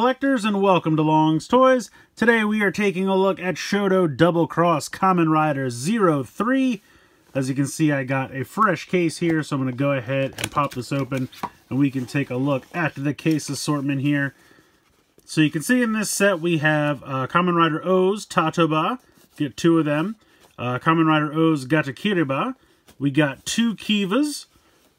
collectors and welcome to Long's Toys. Today we are taking a look at Shodo Double Cross Kamen Rider 03. As you can see I got a fresh case here so I'm going to go ahead and pop this open and we can take a look at the case assortment here. So you can see in this set we have uh, Kamen Rider OOO Tatoba, get two of them. Uh, Kamen Rider OOO Gatakiriba, we got two Kivas,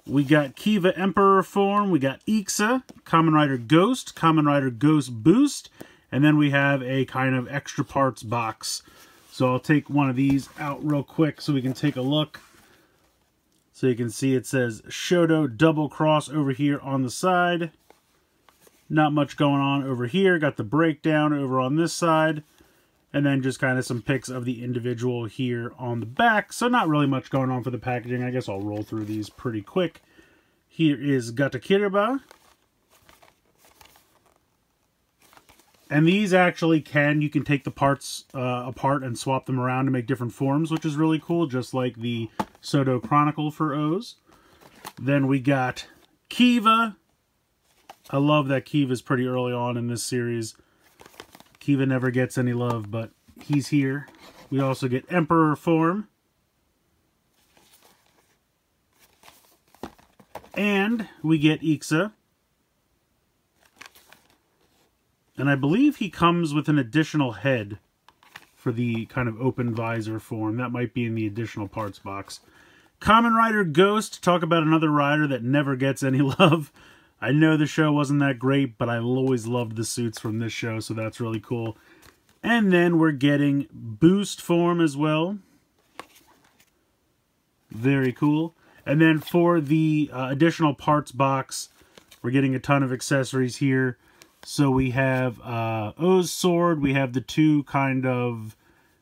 we got Kiva Emperor form, we got Ixa, Kamen Rider Ghost, Kamen Rider Ghost Boost, and then we have a kind of extra parts box. So I'll take one of these out real quick so we can take a look. So you can see it says Shodo Double Cross over here on the side. Not much going on over here. Got the breakdown over on this side. And then just kind of some pics of the individual here on the back. So not really much going on for the packaging. I guess I'll roll through these pretty quick. Here is Gatakiriba. And these actually can, you can take the parts uh, apart and swap them around to make different forms, which is really cool, just like the Sodo Chronicle for OOO. Then we got Kiva. I love that Kiva is pretty early on in this series. Kiva never gets any love, but he's here. We also get Emperor form. And we get Ixa. And I believe he comes with an additional head for the kind of open visor form. That might be in the additional parts box. Kamen Rider Ghost, talk about another rider that never gets any love. I know the show wasn't that great, but I always loved the suits from this show, so that's really cool. And then we're getting boost form as well. Very cool. And then for the uh, additional parts box, we're getting a ton of accessories here. So we have uh, OOO sword. We have the two kind of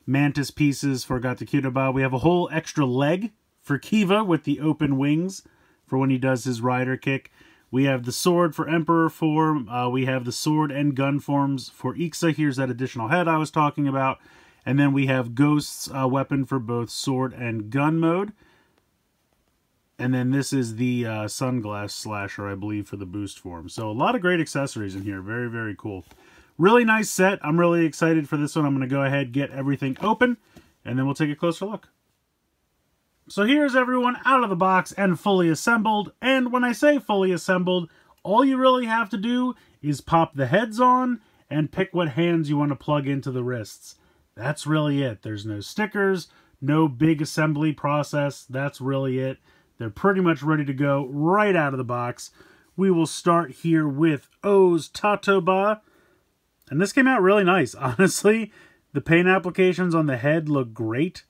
mantis pieces for Gatakiriba. We have a whole extra leg for Kiva with the open wings for when he does his rider kick. We have the sword for Emperor form. Uh, we have the sword and gun forms for Ixa. Here's that additional head I was talking about. And then we have Ghost's uh, weapon for both sword and gun mode. And then this is the uh, sunglass slasher, I believe, for the boost form. So a lot of great accessories in here. Very, very cool. Really nice set. I'm really excited for this one. I'm going to go ahead get everything open, and then we'll take a closer look. So here's everyone out of the box and fully assembled. And when I say fully assembled, all you really have to do is pop the heads on and pick what hands you want to plug into the wrists. That's really it. There's no stickers, no big assembly process. That's really it. They're pretty much ready to go right out of the box. We will start here with OOO Tatoba. And this came out really nice. Honestly, the paint applications on the head look great.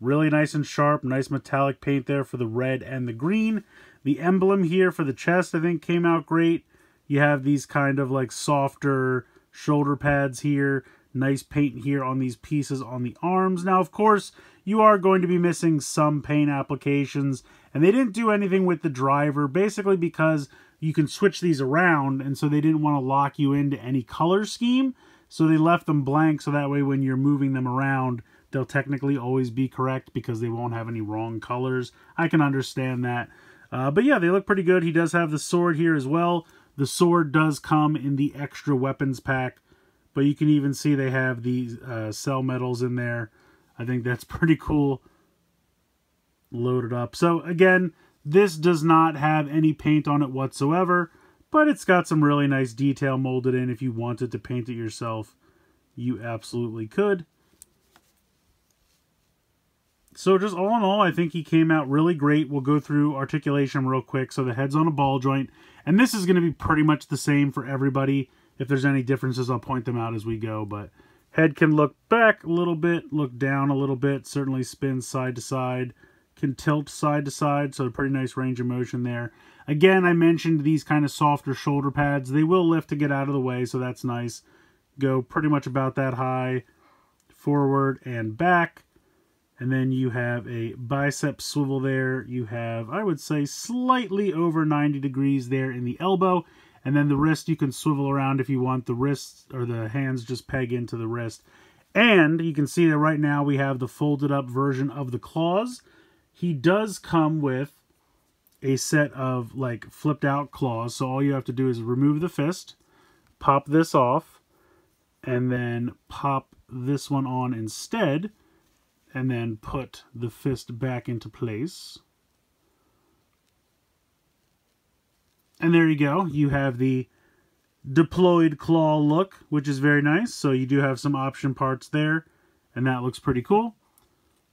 Really nice and sharp, nice metallic paint there for the red and the green. The emblem here for the chest, I think, came out great. You have these kind of like softer shoulder pads here. Nice paint here on these pieces on the arms. Now, of course, you are going to be missing some paint applications. And they didn't do anything with the driver, basically because you can switch these around. And so they didn't want to lock you into any color scheme. So they left them blank so that way when you're moving them around, they'll technically always be correct because they won't have any wrong colors. I can understand that. Uh, but yeah, they look pretty good. He does have the sword here as well. The sword does come in the extra weapons pack, but you can even see they have the uh, cell medals in there. I think that's pretty cool. Loaded up. So again, this does not have any paint on it whatsoever, but it's got some really nice detail molded in. If you wanted to paint it yourself, you absolutely could. So just all in all, I think he came out really great. We'll go through articulation real quick. So the head's on a ball joint. And this is going to be pretty much the same for everybody. If there's any differences, I'll point them out as we go. But head can look back a little bit, look down a little bit, certainly spin side to side, can tilt side to side. So a pretty nice range of motion there. Again, I mentioned these kind of softer shoulder pads. They will lift to get out of the way, so that's nice. Go pretty much about that high, forward and back and then you have a bicep swivel there. You have, I would say, slightly over 90 degrees there in the elbow. And then the wrist you can swivel around if you want. The wrists or the hands just peg into the wrist. And you can see that right now we have the folded up version of the claws. He does come with a set of like flipped out claws. So all you have to do is remove the fist, pop this off and then pop this one on instead and then put the fist back into place. And there you go. You have the deployed claw look, which is very nice. So you do have some option parts there, and that looks pretty cool.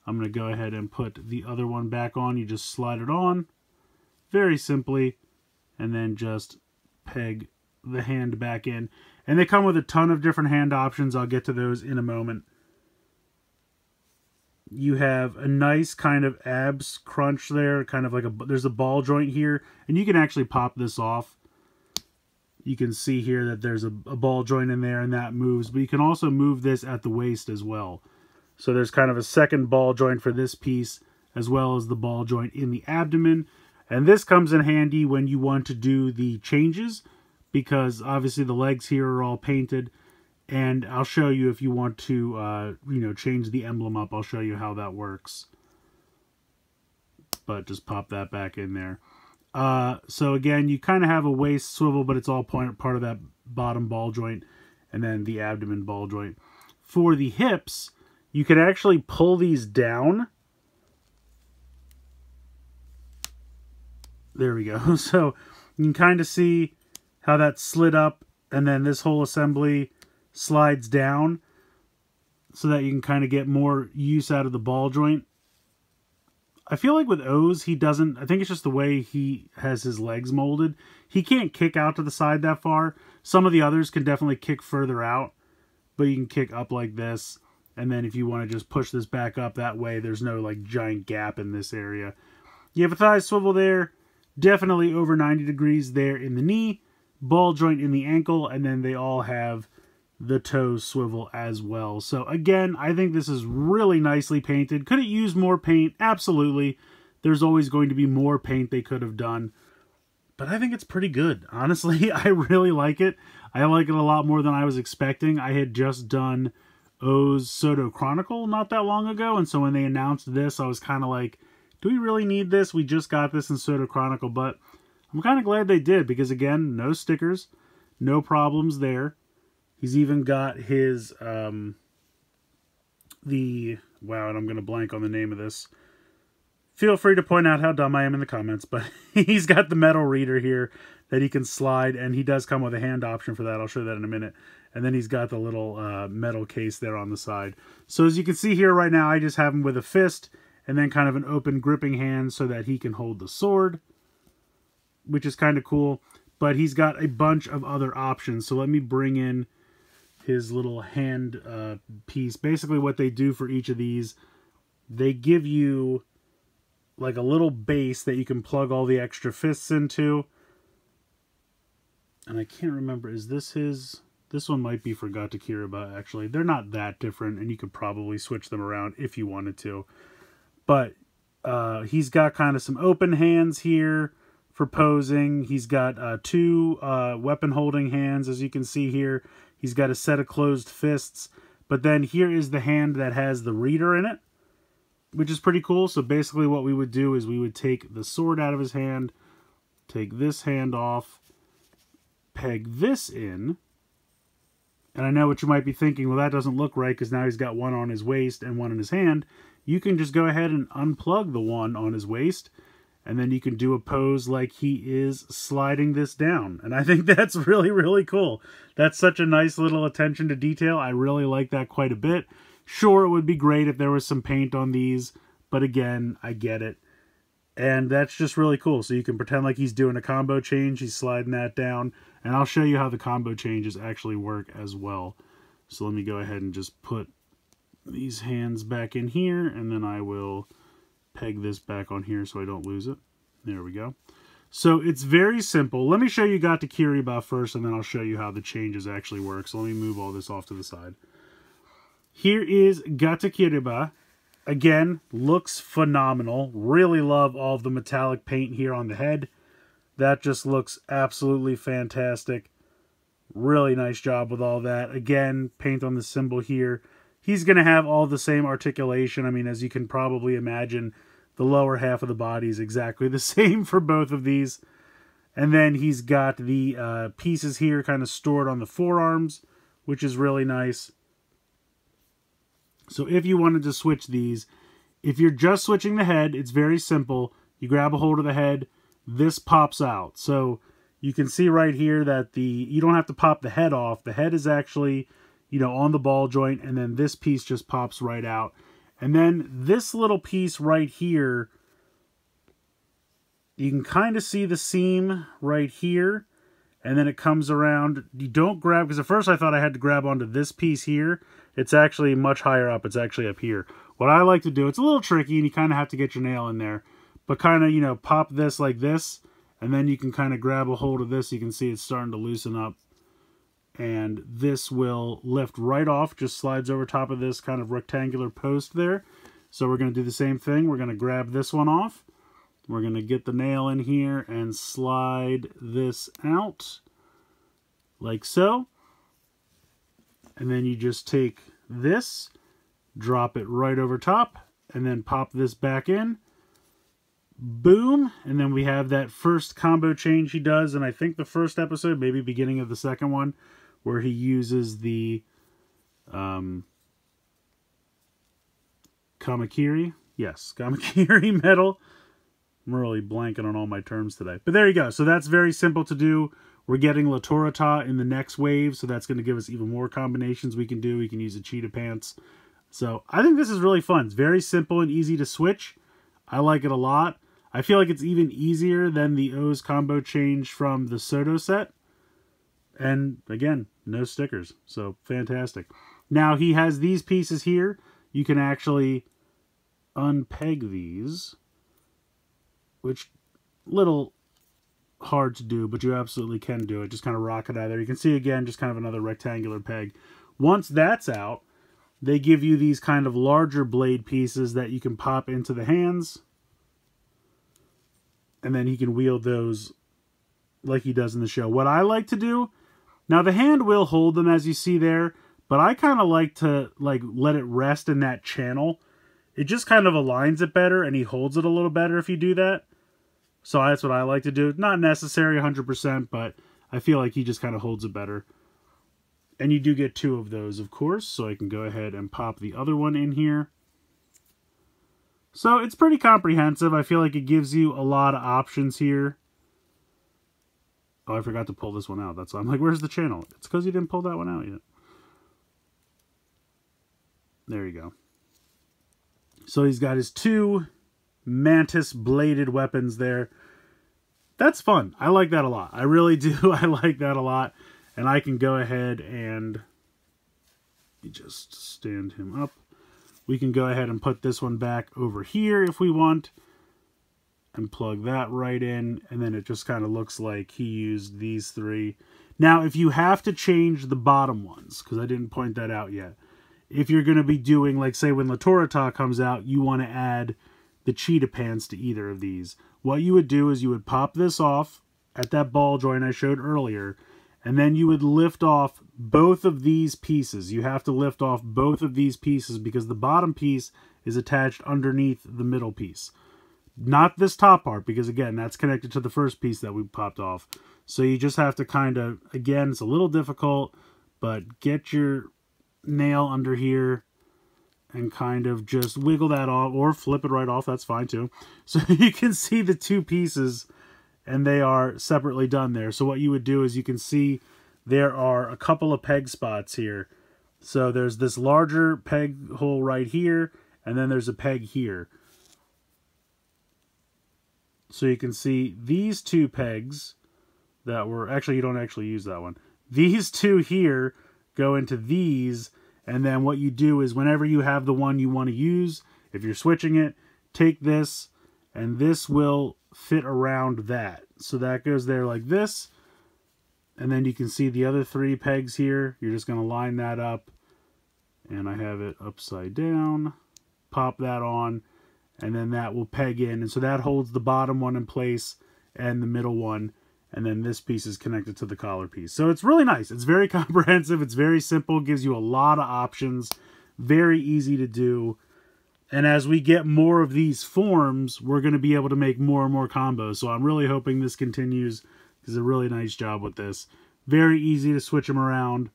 I'm going to go ahead and put the other one back on. You just slide it on very simply, and then just peg the hand back in. And they come with a ton of different hand options. I'll get to those in a moment. You have a nice kind of abs crunch there, kind of like a, there's a ball joint here, and you can actually pop this off. You can see here that there's a, a ball joint in there and that moves, but you can also move this at the waist as well. So there's kind of a second ball joint for this piece, as well as the ball joint in the abdomen. And this comes in handy when you want to do the changes because obviously the legs here are all painted and I'll show you if you want to uh, you know change the emblem up I'll show you how that works. But just pop that back in there. Uh, so again you kind of have a waist swivel but it's all point, part of that bottom ball joint and then the abdomen ball joint. For the hips you can actually pull these down. There we go. So you can kind of see how that slid up and then this whole assembly slides down so that you can kind of get more use out of the ball joint. I feel like with OOO, he doesn't, I think it's just the way he has his legs molded. He can't kick out to the side that far. Some of the others can definitely kick further out, but you can kick up like this. And then if you want to just push this back up that way, there's no like giant gap in this area. You have a thigh swivel there, definitely over 90 degrees there in the knee ball joint in the ankle, and then they all have the toe swivel as well. So again, I think this is really nicely painted. Could it use more paint? Absolutely. There's always going to be more paint they could have done. But I think it's pretty good. Honestly, I really like it. I like it a lot more than I was expecting. I had just done OOO Sodo Chronicle not that long ago, and so when they announced this, I was kind of like, do we really need this? We just got this in Sodo Chronicle, but I'm kind of glad they did because, again, no stickers, no problems there. He's even got his, um, the, wow, and I'm going to blank on the name of this. Feel free to point out how dumb I am in the comments, but he's got the metal reader here that he can slide, and he does come with a hand option for that. I'll show that in a minute. And then he's got the little uh, metal case there on the side. So as you can see here right now, I just have him with a fist and then kind of an open gripping hand so that he can hold the sword which is kind of cool. But he's got a bunch of other options. So let me bring in his little hand uh, piece. Basically what they do for each of these, they give you like a little base that you can plug all the extra fists into. And I can't remember, is this his... This one might be for Gatakiriba, actually. They're not that different, and you could probably switch them around if you wanted to. But uh, he's got kind of some open hands here for posing. He's got uh, two uh, weapon holding hands, as you can see here. He's got a set of closed fists. But then here is the hand that has the reader in it, which is pretty cool. So basically what we would do is we would take the sword out of his hand, take this hand off, peg this in. And I know what you might be thinking, well, that doesn't look right because now he's got one on his waist and one in his hand. You can just go ahead and unplug the one on his waist and then you can do a pose like he is sliding this down. And I think that's really, really cool. That's such a nice little attention to detail. I really like that quite a bit. Sure, it would be great if there was some paint on these, but again, I get it. And that's just really cool. So you can pretend like he's doing a combo change. He's sliding that down. And I'll show you how the combo changes actually work as well. So let me go ahead and just put these hands back in here. And then I will peg this back on here so I don't lose it. There we go. So it's very simple. Let me show you Gatakiriba first, and then I'll show you how the changes actually work. So let me move all this off to the side. Here is Gatakiriba. Again, looks phenomenal. Really love all of the metallic paint here on the head. That just looks absolutely fantastic. Really nice job with all that. Again, paint on the symbol here. He's going to have all the same articulation. I mean, as you can probably imagine, the lower half of the body is exactly the same for both of these. And then he's got the uh, pieces here kind of stored on the forearms, which is really nice. So if you wanted to switch these, if you're just switching the head, it's very simple. You grab a hold of the head, this pops out. So you can see right here that the you don't have to pop the head off. The head is actually, you know, on the ball joint, and then this piece just pops right out. And then this little piece right here, you can kind of see the seam right here, and then it comes around. You don't grab, because at first I thought I had to grab onto this piece here. It's actually much higher up. It's actually up here. What I like to do, it's a little tricky, and you kind of have to get your nail in there, but kind of, you know, pop this like this, and then you can kind of grab a hold of this. You can see it's starting to loosen up. And this will lift right off, just slides over top of this kind of rectangular post there. So we're going to do the same thing. We're going to grab this one off. We're going to get the nail in here and slide this out like so. And then you just take this, drop it right over top, and then pop this back in boom and then we have that first combo change he does and i think the first episode maybe beginning of the second one where he uses the um kamakiri? Yes kamakiri medal. I'm really blanking on all my terms today. But there you go. So that's very simple to do. We're getting La Torata in the next wave so that's going to give us even more combinations we can do. We can use the cheetah pants. So i think this is really fun. It's very simple and easy to switch. I like it a lot. I feel like it's even easier than the OOO combo change from the Sodo set. And again, no stickers. So fantastic. Now he has these pieces here. You can actually unpeg these, which little hard to do, but you absolutely can do it. Just kind of rock it out there. You can see again, just kind of another rectangular peg. Once that's out, they give you these kind of larger blade pieces that you can pop into the hands and then he can wield those like he does in the show. What I like to do, now the hand will hold them as you see there, but I kind of like to like let it rest in that channel. It just kind of aligns it better and he holds it a little better if you do that. So that's what I like to do. Not necessary 100%, but I feel like he just kind of holds it better. And you do get two of those, of course, so I can go ahead and pop the other one in here. So it's pretty comprehensive. I feel like it gives you a lot of options here. Oh, I forgot to pull this one out. That's why I'm like, where's the channel? It's because you didn't pull that one out yet. There you go. So he's got his two mantis bladed weapons there. That's fun. I like that a lot. I really do. I like that a lot. And I can go ahead and just stand him up. We can go ahead and put this one back over here if we want and plug that right in and then it just kind of looks like he used these three. Now if you have to change the bottom ones, because I didn't point that out yet, if you're going to be doing, like say when La Torata comes out, you want to add the cheetah pants to either of these. What you would do is you would pop this off at that ball joint I showed earlier and then you would lift off both of these pieces. You have to lift off both of these pieces because the bottom piece is attached underneath the middle piece. Not this top part because, again, that's connected to the first piece that we popped off. So you just have to kind of, again, it's a little difficult, but get your nail under here and kind of just wiggle that off or flip it right off. That's fine too. So you can see the two pieces and they are separately done there. So what you would do is you can see there are a couple of peg spots here. So there's this larger peg hole right here, and then there's a peg here. So you can see these two pegs that were, actually you don't actually use that one. These two here go into these, and then what you do is whenever you have the one you want to use, if you're switching it, take this, and this will fit around that. So that goes there like this. And then you can see the other three pegs here. You're just going to line that up. And I have it upside down. Pop that on. And then that will peg in. And so that holds the bottom one in place and the middle one. And then this piece is connected to the collar piece. So it's really nice. It's very comprehensive. It's very simple. Gives you a lot of options. Very easy to do. And as we get more of these forms, we're going to be able to make more and more combos. So I'm really hoping this continues does a really nice job with this. Very easy to switch them around.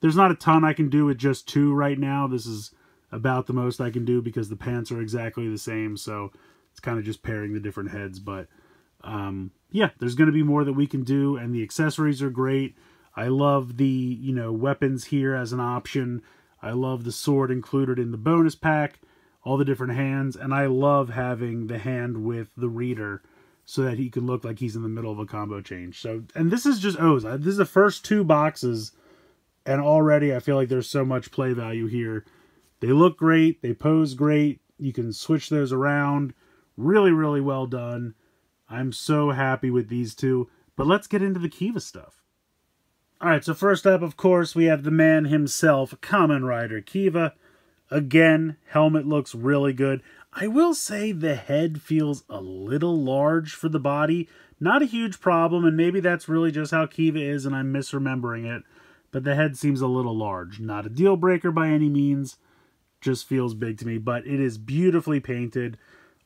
There's not a ton I can do with just two right now. This is about the most I can do because the pants are exactly the same. So it's kind of just pairing the different heads. But um, yeah, there's going to be more that we can do. And the accessories are great. I love the, you know, weapons here as an option. I love the sword included in the bonus pack, all the different hands. And I love having the hand with the reader so that he can look like he's in the middle of a combo change. So, and this is just OOO. This is the first two boxes, and already I feel like there's so much play value here. They look great. They pose great. You can switch those around. Really, really well done. I'm so happy with these two. But let's get into the Kiva stuff. Alright, so first up, of course, we have the man himself, Kamen Rider Kiva. Again, helmet looks really good. I will say the head feels a little large for the body. Not a huge problem, and maybe that's really just how Kiva is and I'm misremembering it. But the head seems a little large. Not a deal breaker by any means. Just feels big to me, but it is beautifully painted.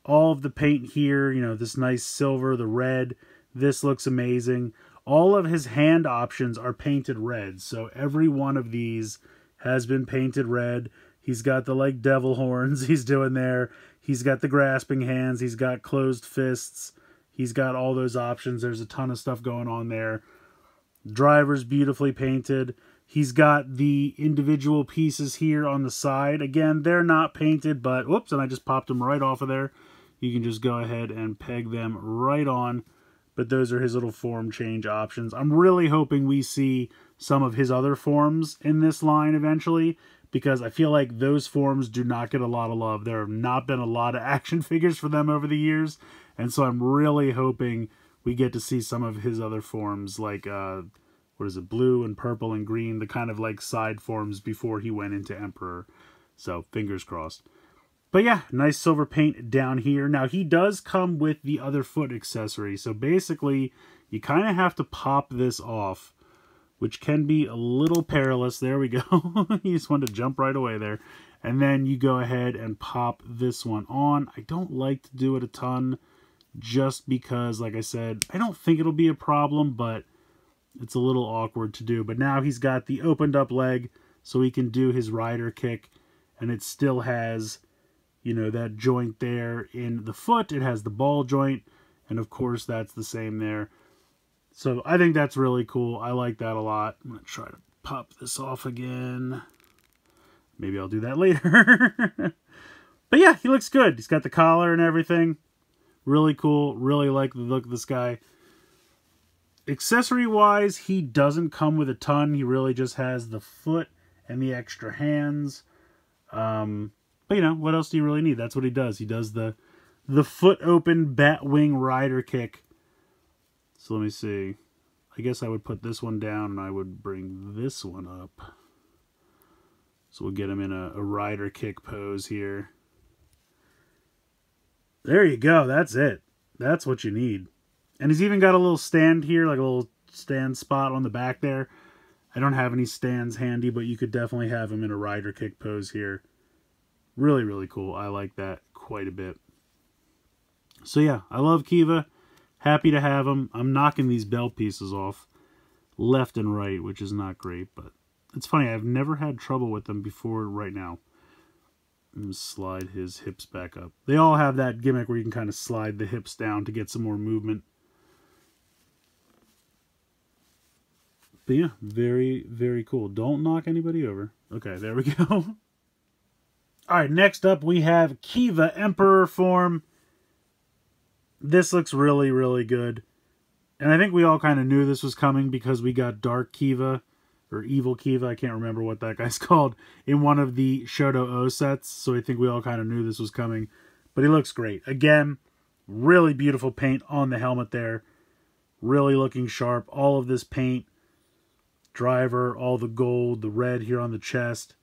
All of the paint here, you know, this nice silver, the red, this looks amazing. All of his hand options are painted red, so every one of these has been painted red. He's got the like devil horns he's doing there. He's got the grasping hands. He's got closed fists. He's got all those options. There's a ton of stuff going on there. Driver's beautifully painted. He's got the individual pieces here on the side. Again, they're not painted, but whoops, and I just popped them right off of there. You can just go ahead and peg them right on. But those are his little form change options. I'm really hoping we see some of his other forms in this line eventually because I feel like those forms do not get a lot of love. There have not been a lot of action figures for them over the years, and so I'm really hoping we get to see some of his other forms, like, uh, what is it, blue and purple and green, the kind of like side forms before he went into Emperor. So, fingers crossed. But yeah, nice silver paint down here. Now, he does come with the other foot accessory, so basically, you kind of have to pop this off which can be a little perilous. There we go. you just want to jump right away there. And then you go ahead and pop this one on. I don't like to do it a ton just because, like I said, I don't think it'll be a problem, but it's a little awkward to do. But now he's got the opened up leg so he can do his rider kick and it still has, you know, that joint there in the foot. It has the ball joint and of course that's the same there. So I think that's really cool. I like that a lot. I'm going to try to pop this off again. Maybe I'll do that later. but yeah, he looks good. He's got the collar and everything. Really cool. Really like the look of this guy. Accessory-wise, he doesn't come with a ton. He really just has the foot and the extra hands. Um, but, you know, what else do you really need? That's what he does. He does the the foot open bat wing rider kick so let me see. I guess I would put this one down and I would bring this one up. So we'll get him in a, a rider kick pose here. There you go. That's it. That's what you need. And he's even got a little stand here, like a little stand spot on the back there. I don't have any stands handy, but you could definitely have him in a rider kick pose here. Really, really cool. I like that quite a bit. So yeah, I love Kiva. Happy to have him. I'm knocking these bell pieces off left and right, which is not great, but it's funny. I've never had trouble with them before right now. slide his hips back up. They all have that gimmick where you can kind of slide the hips down to get some more movement. But yeah, very, very cool. Don't knock anybody over. Okay, there we go. All right, next up we have Kiva Emperor form this looks really, really good. And I think we all kind of knew this was coming because we got Dark Kiva, or Evil Kiva, I can't remember what that guy's called, in one of the Shodo O sets. So I think we all kind of knew this was coming. But he looks great. Again, really beautiful paint on the helmet there. Really looking sharp. All of this paint, driver, all the gold, the red here on the chest.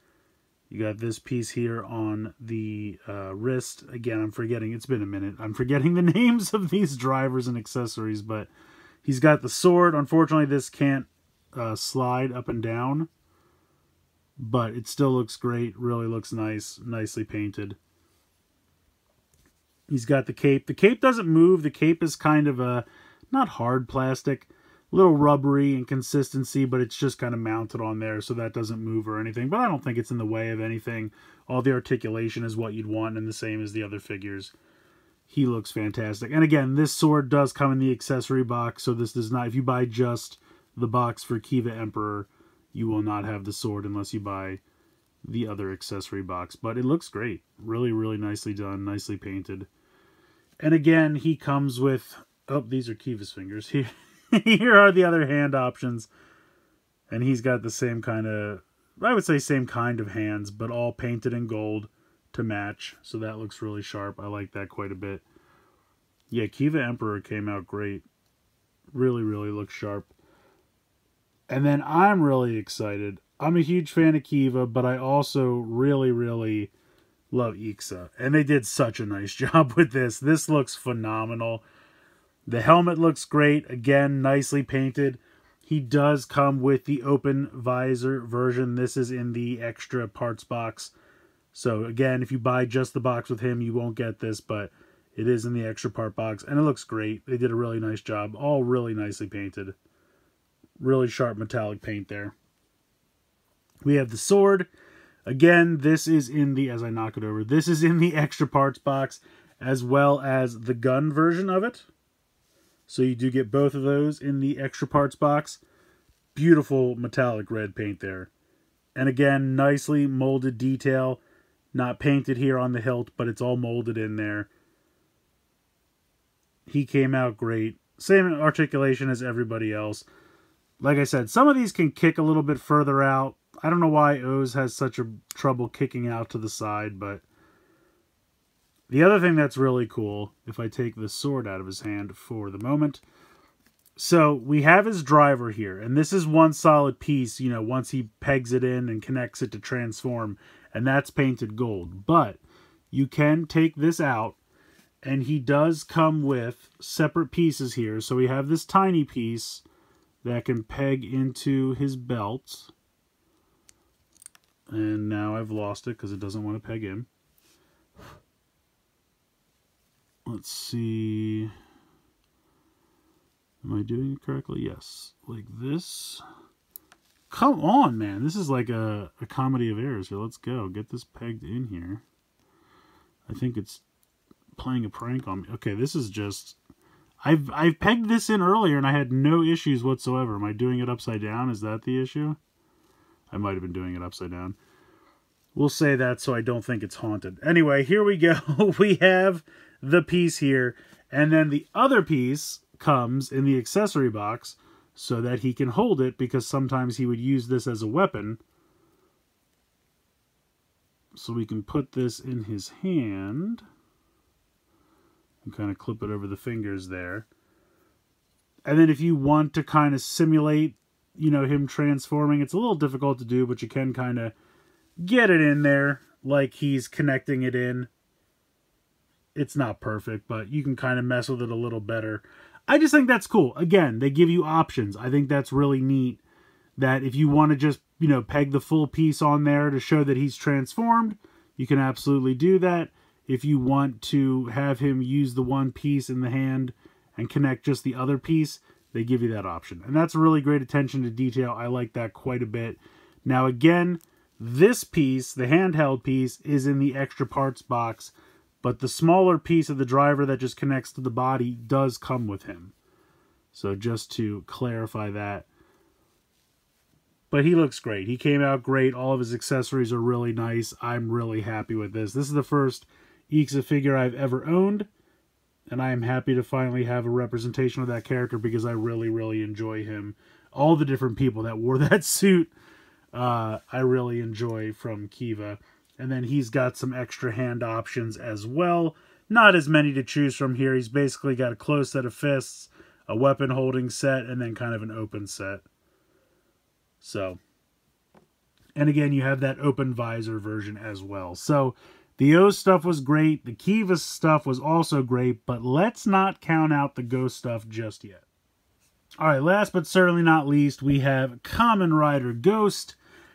You got this piece here on the uh, wrist. Again, I'm forgetting, it's been a minute. I'm forgetting the names of these drivers and accessories, but he's got the sword. Unfortunately, this can't uh, slide up and down, but it still looks great. Really looks nice, nicely painted. He's got the cape. The cape doesn't move. The cape is kind of a, not hard plastic. Little rubbery in consistency, but it's just kind of mounted on there, so that doesn't move or anything. But I don't think it's in the way of anything. All the articulation is what you'd want, and the same as the other figures. He looks fantastic. And again, this sword does come in the accessory box, so this does not, if you buy just the box for Kiva Emperor, you will not have the sword unless you buy the other accessory box. But it looks great. Really, really nicely done, nicely painted. And again, he comes with, oh, these are Kiva's fingers. Here, here are the other hand options. And he's got the same kind of, I would say same kind of hands, but all painted in gold to match. So that looks really sharp. I like that quite a bit. Yeah, Kiva Emperor came out great. Really, really looks sharp. And then I'm really excited. I'm a huge fan of Kiva, but I also really, really love Ixa. And they did such a nice job with this. This looks phenomenal. The helmet looks great. Again, nicely painted. He does come with the open visor version. This is in the extra parts box. So again, if you buy just the box with him, you won't get this, but it is in the extra part box, and it looks great. They did a really nice job. All really nicely painted. Really sharp metallic paint there. We have the sword. Again, this is in the, as I knock it over, this is in the extra parts box, as well as the gun version of it. So you do get both of those in the extra parts box. Beautiful metallic red paint there. And again, nicely molded detail. Not painted here on the hilt, but it's all molded in there. He came out great. Same articulation as everybody else. Like I said, some of these can kick a little bit further out. I don't know why OOO has such a trouble kicking out to the side, but the other thing that's really cool, if I take the sword out of his hand for the moment, so we have his driver here, and this is one solid piece, you know, once he pegs it in and connects it to transform, and that's painted gold. But you can take this out, and he does come with separate pieces here. So we have this tiny piece that can peg into his belt. And now I've lost it because it doesn't want to peg in. Let's see. Am I doing it correctly? Yes. Like this. Come on, man. This is like a, a comedy of errors here. Let's go. Get this pegged in here. I think it's playing a prank on me. Okay, this is just... I've I've pegged this in earlier and I had no issues whatsoever. Am I doing it upside down? Is that the issue? I might have been doing it upside down. We'll say that so I don't think it's haunted. Anyway, here we go. we have the piece here. And then the other piece comes in the accessory box so that he can hold it because sometimes he would use this as a weapon. So we can put this in his hand and kind of clip it over the fingers there. And then if you want to kind of simulate, you know, him transforming, it's a little difficult to do, but you can kind of get it in there like he's connecting it in. It's not perfect, but you can kind of mess with it a little better. I just think that's cool. Again, they give you options. I think that's really neat that if you want to just, you know, peg the full piece on there to show that he's transformed, you can absolutely do that. If you want to have him use the one piece in the hand and connect just the other piece, they give you that option. And that's really great attention to detail. I like that quite a bit. Now, again, this piece, the handheld piece, is in the extra parts box. But the smaller piece of the driver that just connects to the body does come with him. So just to clarify that. But he looks great. He came out great. All of his accessories are really nice. I'm really happy with this. This is the first Ixa figure I've ever owned. And I am happy to finally have a representation of that character because I really, really enjoy him. All the different people that wore that suit, uh, I really enjoy from Kiva. And then he's got some extra hand options as well. Not as many to choose from here. He's basically got a closed set of fists, a weapon holding set, and then kind of an open set. So, and again, you have that open visor version as well. So, the O stuff was great. The Kiva stuff was also great, but let's not count out the Ghost stuff just yet. All right, last but certainly not least, we have Kamen Rider Ghost.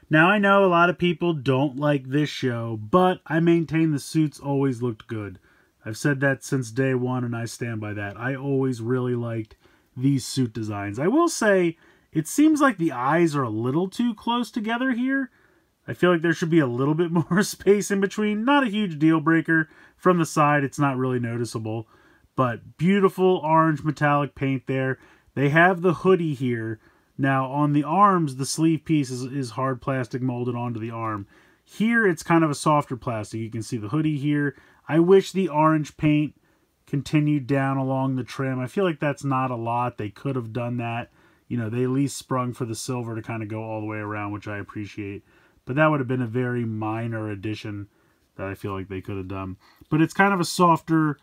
Now, I know a lot of people don't like this show, but I maintain the suits always looked good. I've said that since day one, and I stand by that. I always really liked these suit designs. I will say, it seems like the eyes are a little too close together here. I feel like there should be a little bit more space in between. Not a huge deal breaker. From the side, it's not really noticeable. But beautiful orange metallic paint there. They have the hoodie here. Now, on the arms, the sleeve piece is, is hard plastic molded onto the arm. Here, it's kind of a softer plastic. You can see the hoodie here. I wish the orange paint continued down along the trim. I feel like that's not a lot. They could have done that. You know, they at least sprung for the silver to kind of go all the way around, which I appreciate. But that would have been a very minor addition that I feel like they could have done. But it's kind of a softer,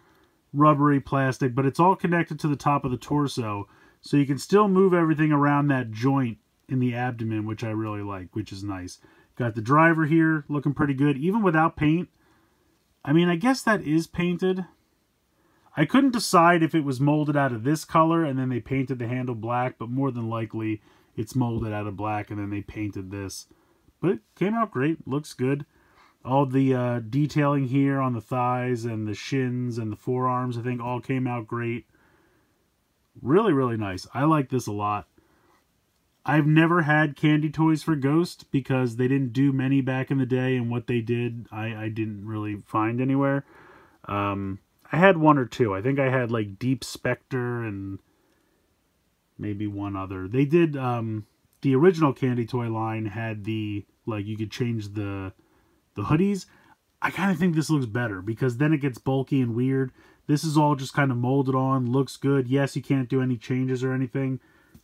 rubbery plastic, but it's all connected to the top of the torso. So you can still move everything around that joint in the abdomen, which I really like, which is nice. Got the driver here looking pretty good, even without paint. I mean, I guess that is painted. I couldn't decide if it was molded out of this color and then they painted the handle black, but more than likely it's molded out of black and then they painted this. But it came out great. Looks good. All the uh, detailing here on the thighs and the shins and the forearms, I think, all came out great. Really, really nice. I like this a lot. I've never had candy toys for Ghost because they didn't do many back in the day, and what they did, I, I didn't really find anywhere. Um, I had one or two. I think I had like Deep Spectre and maybe one other. They did um, the original candy toy line had the like you could change the the hoodies. I kind of think this looks better because then it gets bulky and weird. This is all just kind of molded on, looks good. Yes, you can't do any changes or anything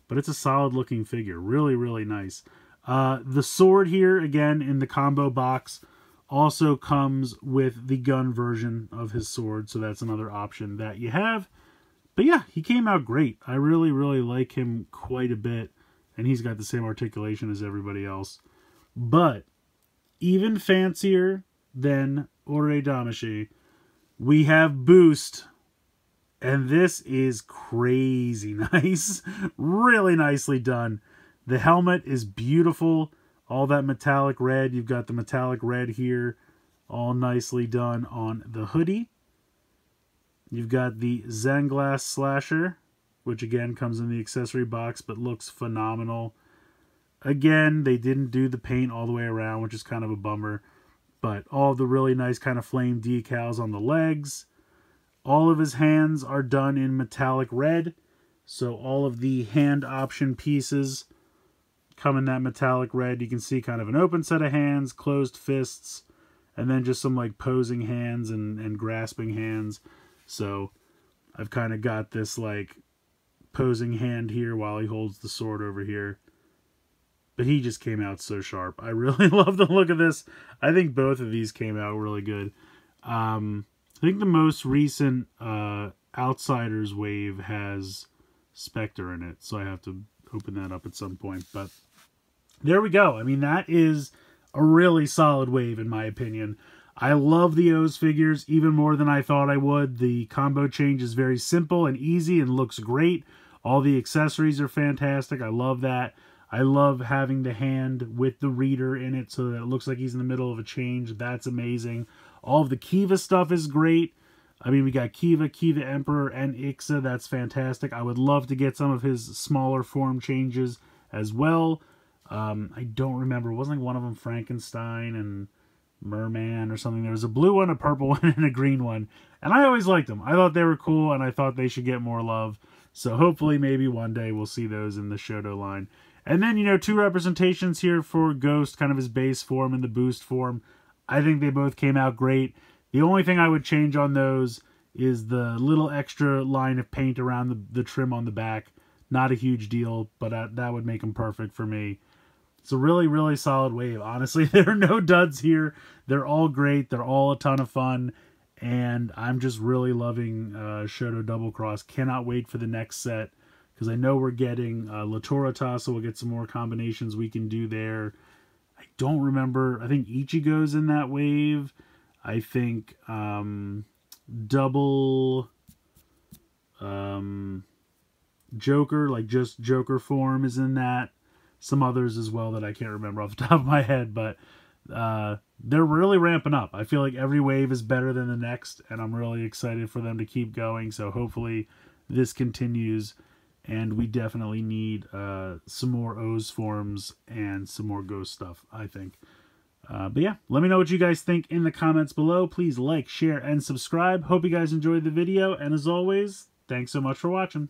but it's a solid looking figure. Really, really nice. Uh, the sword here, again, in the combo box, also comes with the gun version of his sword, so that's another option that you have. But yeah, he came out great. I really, really like him quite a bit, and he's got the same articulation as everybody else. But even fancier than Ore Damashii, we have Boost and this is crazy nice. really nicely done. The helmet is beautiful. All that metallic red. You've got the metallic red here. All nicely done on the hoodie. You've got the Sunglass Slasher, which again comes in the accessory box, but looks phenomenal. Again, they didn't do the paint all the way around, which is kind of a bummer. But all the really nice kind of flame decals on the legs. All of his hands are done in metallic red. So all of the hand option pieces come in that metallic red. You can see kind of an open set of hands, closed fists, and then just some like posing hands and, and grasping hands. So I've kind of got this like posing hand here while he holds the sword over here. But he just came out so sharp. I really love the look of this. I think both of these came out really good. Um, I think the most recent uh, Outsiders wave has Spectre in it, so I have to open that up at some point. But there we go. I mean, that is a really solid wave, in my opinion. I love the OOO figures even more than I thought I would. The combo change is very simple and easy and looks great. All the accessories are fantastic. I love that. I love having the hand with the reader in it so that it looks like he's in the middle of a change. That's amazing. All of the Kiva stuff is great. I mean, we got Kiva, Kiva Emperor, and Ixa. That's fantastic. I would love to get some of his smaller form changes as well. Um, I don't remember. Wasn't like one of them Frankenstein and Merman or something? There was a blue one, a purple one, and a green one. And I always liked them. I thought they were cool, and I thought they should get more love. So hopefully, maybe one day we'll see those in the Shodo line. And then, you know, two representations here for Ghost, kind of his base form and the boost form. I think they both came out great. The only thing I would change on those is the little extra line of paint around the, the trim on the back. Not a huge deal, but uh, that would make them perfect for me. It's a really, really solid wave. Honestly, there are no duds here. They're all great. They're all a ton of fun. And I'm just really loving uh, Shodo Double Cross. Cannot wait for the next set because I know we're getting uh, Latorata, so we'll get some more combinations we can do there. I don't remember. I think Ichigo's in that wave. I think um, double um, Joker, like just Joker form, is in that. Some others as well that I can't remember off the top of my head, but uh, they're really ramping up. I feel like every wave is better than the next, and I'm really excited for them to keep going. So hopefully this continues and we definitely need uh, some more OOO's forms and some more Ghost stuff, I think. Uh, but yeah, let me know what you guys think in the comments below. Please like, share, and subscribe. Hope you guys enjoyed the video, and as always, thanks so much for watching.